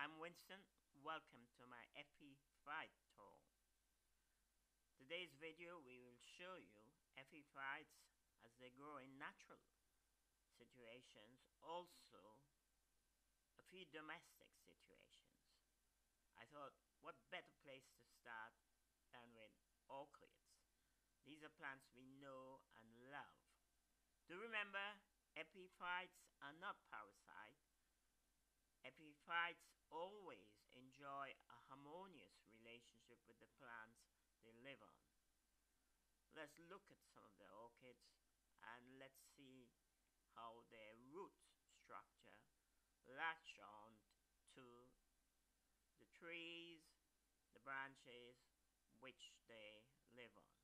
I'm Winston. Welcome to my epiphyte tour. Today's video we will show you epiphytes as they grow in natural situations, also a few domestic situations. I thought what better place to start than with orchids. These are plants we know and love. Do remember, epiphytes are not parasites. Epiphytes always enjoy a harmonious relationship with the plants they live on. Let's look at some of the orchids and let's see how their root structure latch on to the trees, the branches which they live on.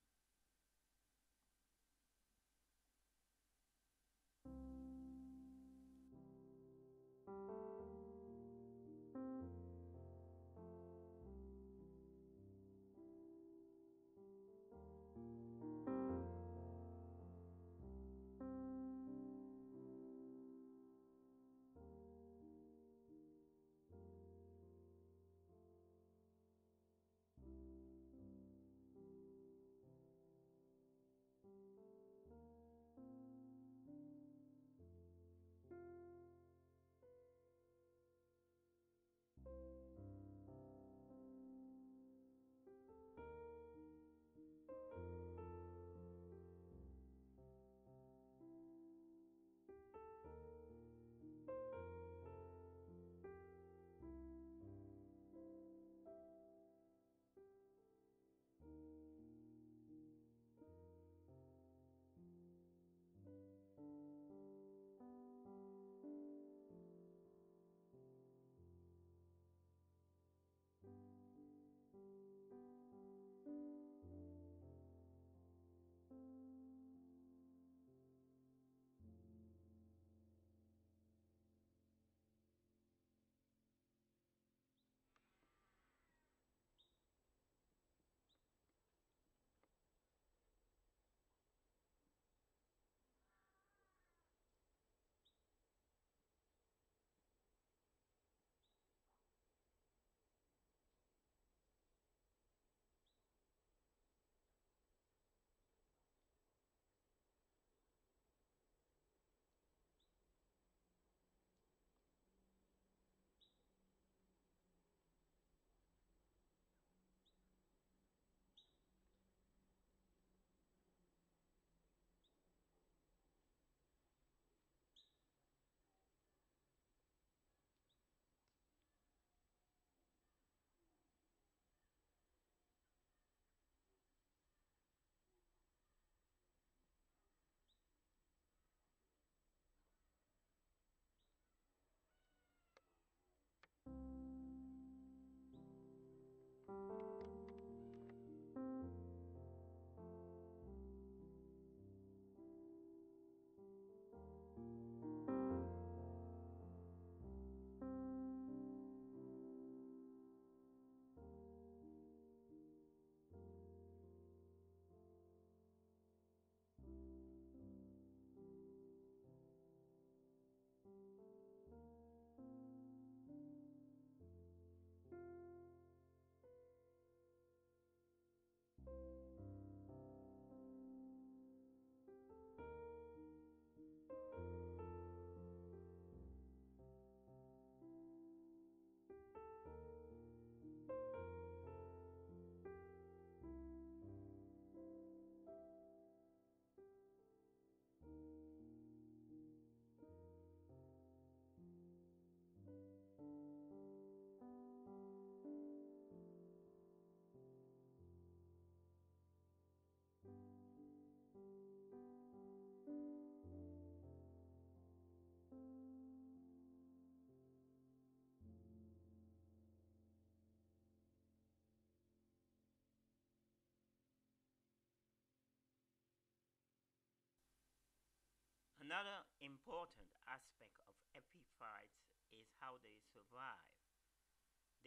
Another important aspect of epiphytes is how they survive.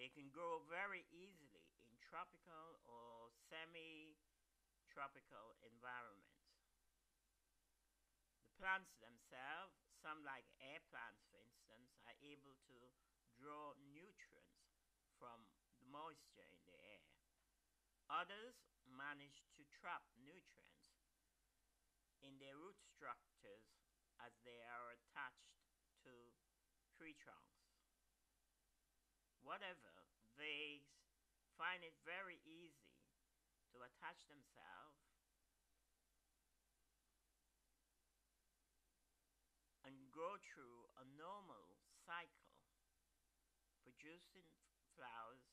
They can grow very easily in tropical or semi-tropical environments. The plants themselves, some like air plants for instance, are able to draw nutrients from the moisture in the air. Others manage to trap nutrients in their root structures as they are attached to tree trunks. Whatever, they find it very easy to attach themselves and go through a normal cycle, producing flowers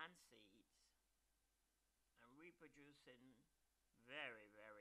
and seeds and reproducing very, very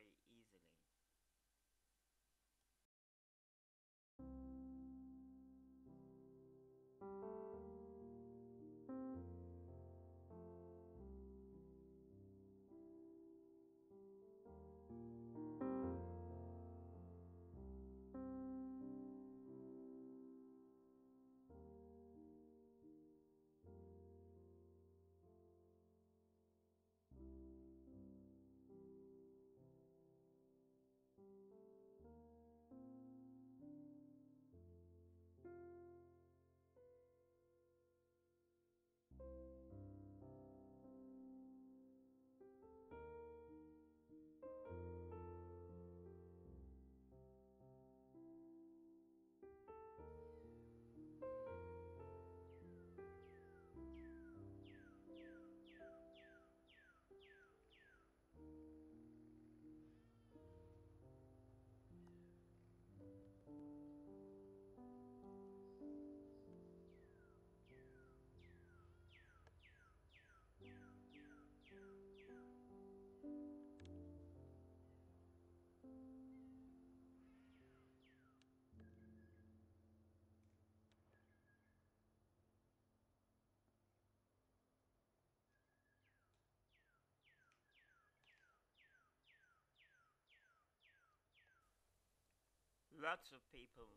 Lots of people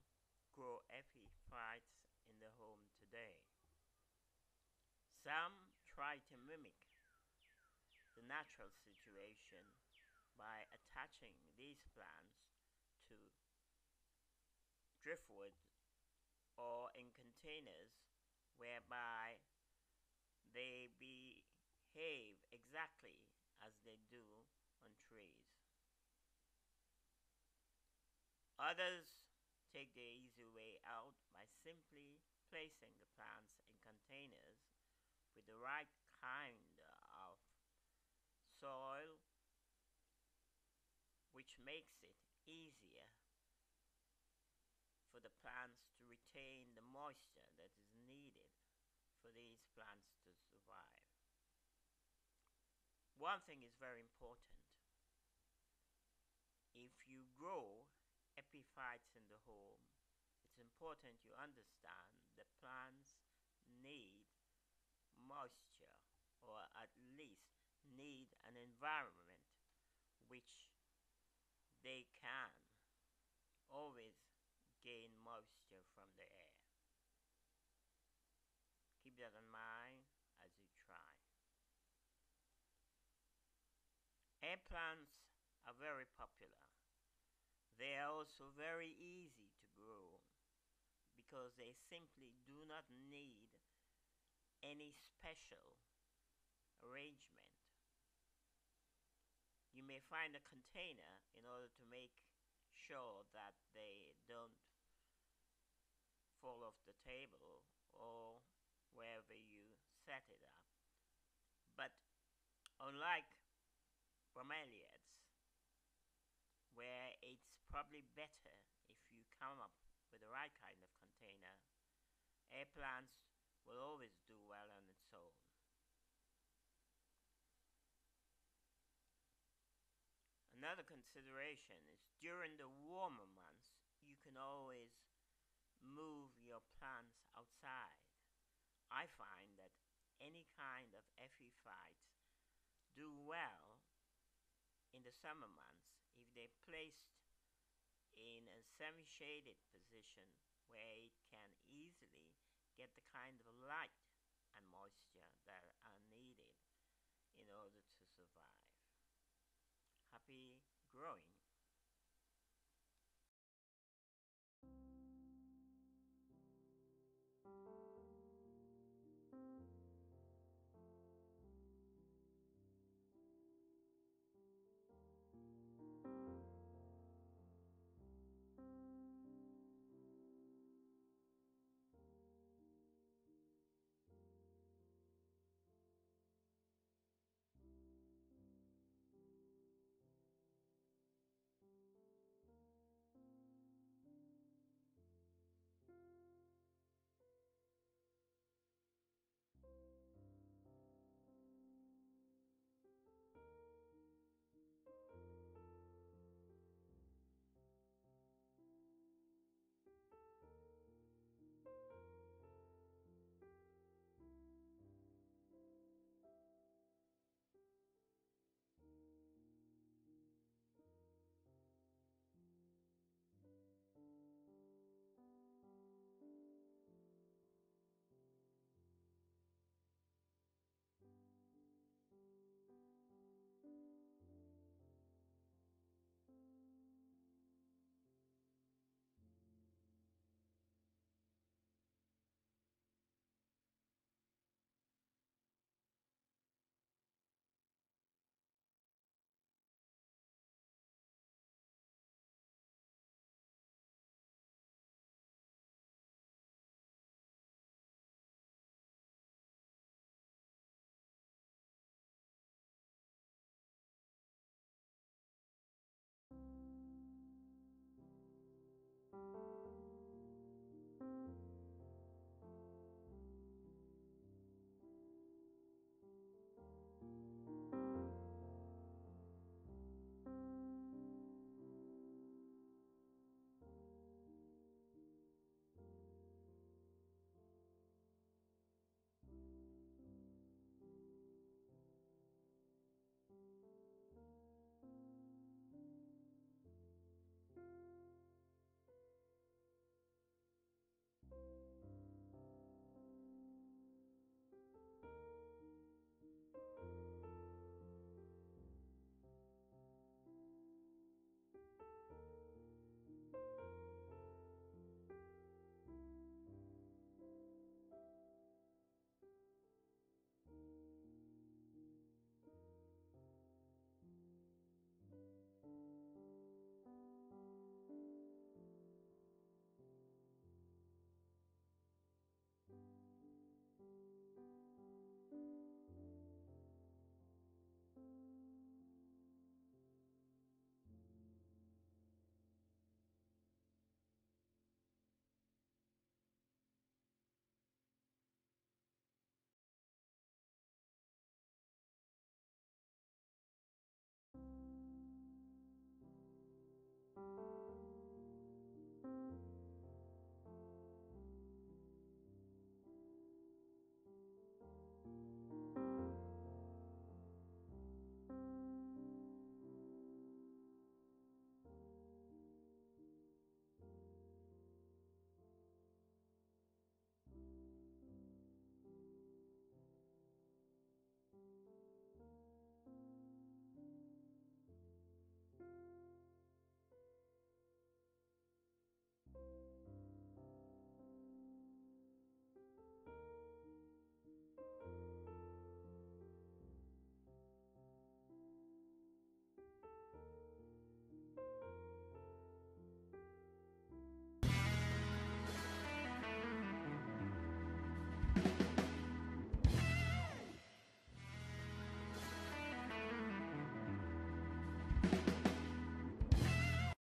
grow epiphytes in the home today. Some try to mimic the natural situation by attaching these plants to driftwood or in containers whereby they behave exactly as they do on trees. Others take the easy way out by simply placing the plants in containers with the right kind of soil, which makes it easier for the plants to retain the moisture that is needed for these plants to survive. One thing is very important. If you grow epiphytes in the home, it's important you understand the plants need moisture or at least need an environment which they can always gain moisture from the air. Keep that in mind as you try. Air plants are very popular. They are also very easy to grow because they simply do not need any special arrangement. You may find a container in order to make sure that they don't fall off the table or wherever you set it up. But unlike it's probably better if you come up with the right kind of container, air plants will always do well on its own. Another consideration is during the warmer months, you can always move your plants outside. I find that any kind of epiphytes do well in the summer months if they're placed in a semi-shaded position where it can easily get the kind of light and moisture that are needed in order to survive. Happy growing!